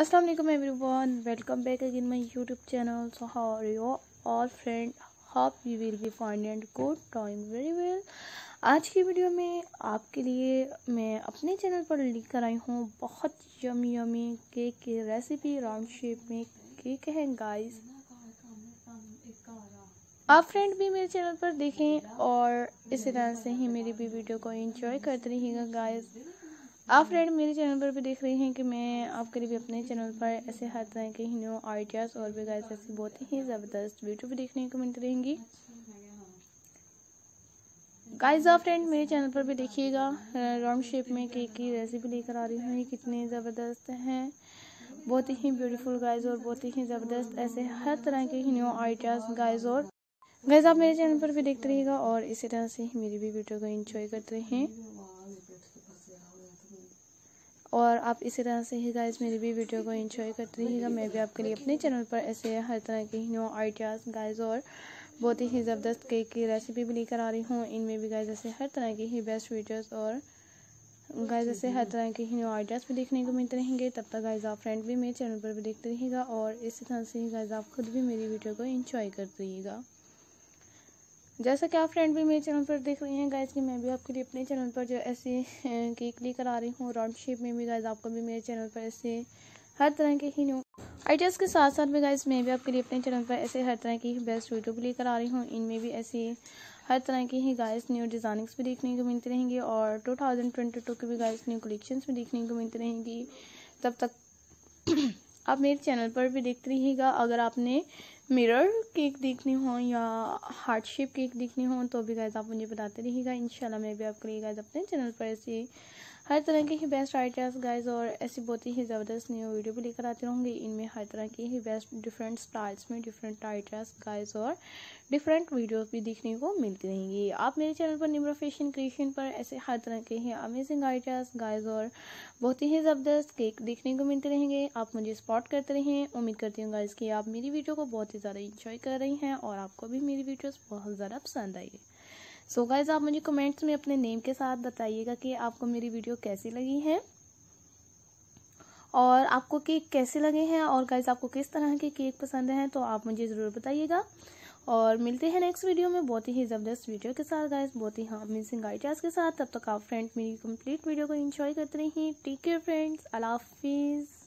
अस्सलाम वालेकुम everyone welcome back again my YouTube channel so how are you all friend hope you will be find and good time very well आज की video में आपके लिए मैं अपने चैनल पर लेकर आई हूँ बहुत यमी यमी केक की रेसिपी राउंड शेप में केक है गाइस आप फ्रेंड भी मेरे चैनल पर देखें और इसी तरह से ही मेरी भी वीडियो को एंजॉय करते रहिएगा गाइस आप फ्रेंड मेरे चैनल पर भी देख रहे हैं कि मैं आपके लिए भी अपने चैनल पर ऐसे हर तरह के न्यू आइडियाज़ और भी गाइस ऐसी बहुत ही ज़बरदस्त वीडियो भी देखने को मिलती रहेंगी। गाइस आप फ्रेंड मेरे चैनल पर भी देखिएगा। राउंड शेप में केक की रेसिपी लेकर आ रही हूँ कितने ज़बरदस्त हैं। बहुत ही ब्यूटीफुल गाइस और बहुत ही ज़बरदस्त ऐसे हर तरह के न्यू आइडियाज़ गाइस और गाइस आप मेरे चैनल पर भी देखते रहिएगा और इसी तरह से ही मेरी भी वीडियो को एंजॉय करते रहें। और आप इसी तरह से ही गाइस मेरी भी वीडियो को एंजॉय करते रहिएगा। मैं भी आपके लिए अपने चैनल पर ऐसे हर तरह के न्यू आइडियाज़ गाइस और बहुत ही ज़बरदस्त केक की रेसिपी भी लेकर आ रही हूँ। इनमें भी गाइस ऐसे हर तरह की ही बेस्ट वीडियोस और गाइस ऐसे हर तरह के ही न्यू आइडियाज़ भी देखने को मिलते रहेंगे। तब तक गाइस आप फ्रेंड भी मेरे चैनल पर भी देखते रहिएगा और इसी तरह से ही गाइस आप खुद भी मेरी वीडियो को इंजॉय करते रहिएगा। जैसा कि आप फ्रेंड भी मेरे चैनल पर देख रही हैं गाइज़ कि मैं भी आपके लिए अपने चैनल पर जो ऐसे केक लेकर आ रही हूँ राउंड शेप में भी गाइज़ आपको भी मेरे चैनल पर ऐसे हर तरह के ही न्यू आइडियाज़ के साथ साथ भी गाइज़ मैं भी आपके लिए अपने चैनल पर ऐसे हर तरह की बेस्ट वीडियो भी लेकर आ रही हूँ। इनमें भी ऐसे हर तरह की ही गाइस न्यू डिज़ाइनिंग्स भी देखने को मिलती रहेंगी और टू थाउज़ेंड ट्वेंटी टू की भी गाइस न्यू कलेक्शंस भी देखने को मिलती रहेंगी। तब तक आप मेरे चैनल पर भी देखते रहिएगा। अगर आपने मिरर केक देखने हो या हार्ट शेप केक देखनी हो तो भी गाइज़ आप मुझे बताते रहिएगा। इंशाल्लाह मैं भी आपके लिए गाइज़ अपने चैनल पर ऐसे हर तरह के ही बेस्ट आइडियाज़ गाइज़ और ऐसी बहुत ही ज़बरदस्त न्यू वीडियो भी लेकर आती रहूँगी। इनमें हर तरह की ही बेस्ट डिफरेंट स्टाइल्स में डिफरेंट आइडियाज़ गाइज़ और डिफरेंट वीडियोस भी देखने को मिलती रहेंगी। आप मेरे चैनल पर निम्र फ़ैशन क्रिएशन पर ऐसे हर तरह के ही अमेजिंग आइडियाज़ गाइज़ और बहुत ही ज़बरदस्त केक देखने को मिलते रहेंगे। आप मुझे सपोर्ट करते रहें। उम्मीद करती हूँ गाइज़ कि आप मेरी वीडियो को बहुत ही ज़्यादा इंजॉय कर रही हैं और आपको भी मेरी वीडियोज़ बहुत ज़्यादा पसंद आई सो so गाइज़ आप मुझे कमेंट्स में अपने नेम के साथ बताइएगा कि आपको मेरी वीडियो कैसी लगी है और आपको केक कैसे लगे हैं और गाइज़ आपको किस तरह के केक पसंद हैं तो आप मुझे ज़रूर बताइएगा। और मिलते हैं नेक्स्ट वीडियो में बहुत ही ज़बरदस्त वीडियो के साथ गाइज़ बहुत ही हाँ अमेजिंग आइडियाज़ के साथ। तब तक आप फ्रेंड मेरी कंप्लीट वीडियो को एंजॉय करते रहिए। टेक केयर फ्रेंड्स अल्लाह हाफिज़